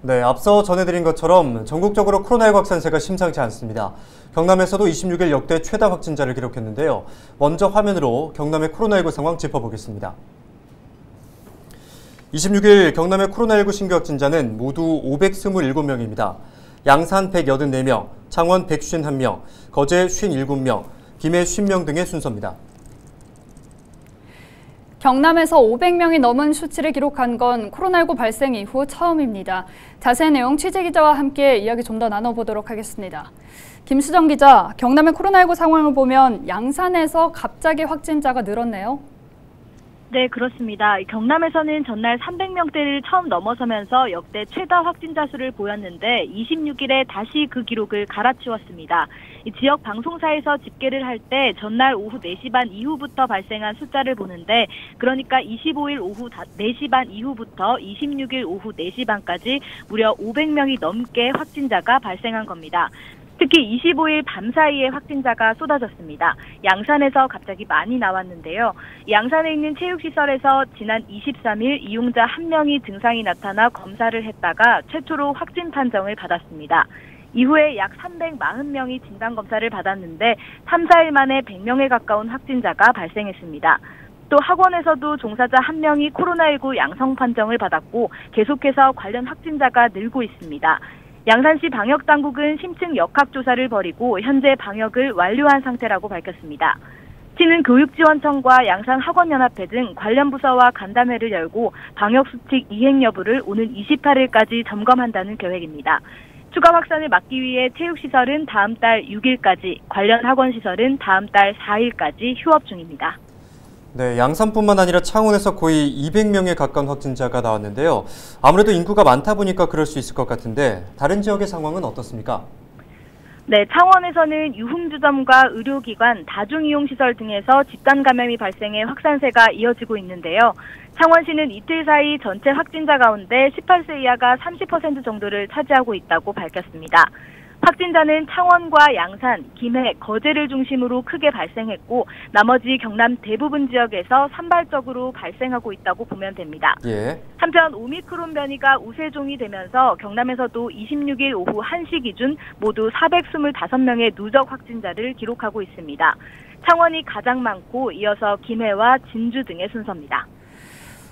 네, 앞서 전해드린 것처럼 전국적으로 코로나19 확산세가 심상치 않습니다. 경남에서도 26일 역대 최다 확진자를 기록했는데요. 먼저 화면으로 경남의 코로나19 상황 짚어보겠습니다. 26일 경남의 코로나19 신규 확진자는 모두 527명입니다. 양산 184명, 창원 151명, 거제 57명, 김해 50명 등의 순서입니다. 경남에서 500명이 넘은 수치를 기록한 건 코로나19 발생 이후 처음입니다. 자세한 내용 취재 기자와 함께 이야기 좀 더 나눠보도록 하겠습니다. 김수정 기자, 경남의 코로나19 상황을 보면 양산에서 갑자기 확진자가 늘었네요. 네, 그렇습니다. 경남에서는 전날 300명대를 처음 넘어서면서 역대 최다 확진자 수를 보였는데 26일에 다시 그 기록을 갈아치웠습니다. 지역 방송사에서 집계를 할 때 전날 오후 4시 반 이후부터 발생한 숫자를 보는데 그러니까 25일 오후 4시 반 이후부터 26일 오후 4시 반까지 무려 500명이 넘게 확진자가 발생한 겁니다. 특히 25일 밤 사이에 확진자가 쏟아졌습니다. 양산에서 갑자기 많이 나왔는데요. 양산에 있는 체육시설에서 지난 23일 이용자 1명이 증상이 나타나 검사를 했다가 최초로 확진 판정을 받았습니다. 이후에 약 340명이 진단검사를 받았는데 3, 4일 만에 100명에 가까운 확진자가 발생했습니다. 또 학원에서도 종사자 1명이 코로나19 양성 판정을 받았고 계속해서 관련 확진자가 늘고 있습니다. 양산시 방역당국은 심층 역학조사를 벌이고 현재 방역을 완료한 상태라고 밝혔습니다. 시는 교육지원청과 양산학원연합회 등 관련 부서와 간담회를 열고 방역수칙 이행 여부를 오는 28일까지 점검한다는 계획입니다. 추가 확산을 막기 위해 체육시설은 다음 달 6일까지, 관련 학원시설은 다음 달 4일까지 휴업 중입니다. 네, 양산뿐만 아니라 창원에서 거의 200명에 가까운 확진자가 나왔는데요. 아무래도 인구가 많다 보니까 그럴 수 있을 것 같은데 다른 지역의 상황은 어떻습니까? 네, 창원에서는 유흥주점과 의료기관, 다중이용시설 등에서 집단 감염이 발생해 확산세가 이어지고 있는데요. 창원시는 이틀 사이 전체 확진자 가운데 18세 이하가 30% 정도를 차지하고 있다고 밝혔습니다. 확진자는 창원과 양산, 김해, 거제를 중심으로 크게 발생했고 나머지 경남 대부분 지역에서 산발적으로 발생하고 있다고 보면 됩니다. 예. 한편 오미크론 변이가 우세종이 되면서 경남에서도 26일 오후 1시 기준 모두 425명의 누적 확진자를 기록하고 있습니다. 창원이 가장 많고 이어서 김해와 진주 등의 순서입니다.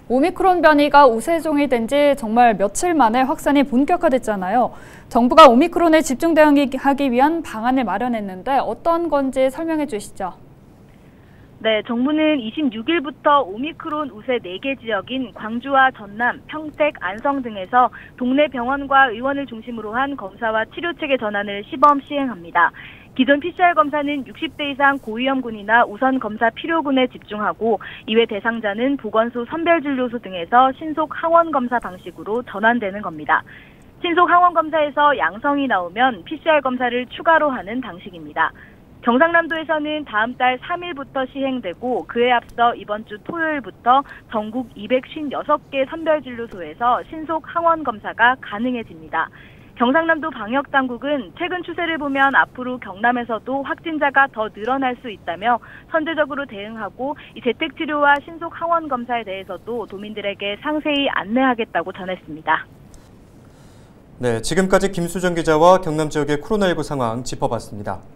오미크론 변이가 우세종이 된 지 정말 며칠 만에 확산이 본격화됐잖아요. 정부가 오미크론에 집중 대응하기 위한 방안을 마련했는데 어떤 건지 설명해 주시죠. 네, 정부는 26일부터 오미크론 우세 4개 지역인 광주와 전남, 평택, 안성 등에서 동네 병원과 의원을 중심으로 한 검사와 치료 체계 전환을 시범 시행합니다. 기존 PCR 검사는 60대 이상 고위험군이나 우선 검사 필요군에 집중하고 이외 대상자는 보건소 선별진료소 등에서 신속 항원 검사 방식으로 전환되는 겁니다. 신속 항원 검사에서 양성이 나오면 PCR 검사를 추가로 하는 방식입니다. 경상남도에서는 다음 달 3일부터 시행되고 그에 앞서 이번 주 토요일부터 전국 256개 선별진료소에서 신속 항원 검사가 가능해집니다. 경상남도 방역당국은 최근 추세를 보면 앞으로 경남에서도 확진자가 더 늘어날 수 있다며 선제적으로 대응하고 이 재택치료와 신속 항원 검사에 대해서도 도민들에게 상세히 안내하겠다고 전했습니다. 네, 지금까지 김수정 기자와 경남 지역의 코로나19 상황 짚어봤습니다.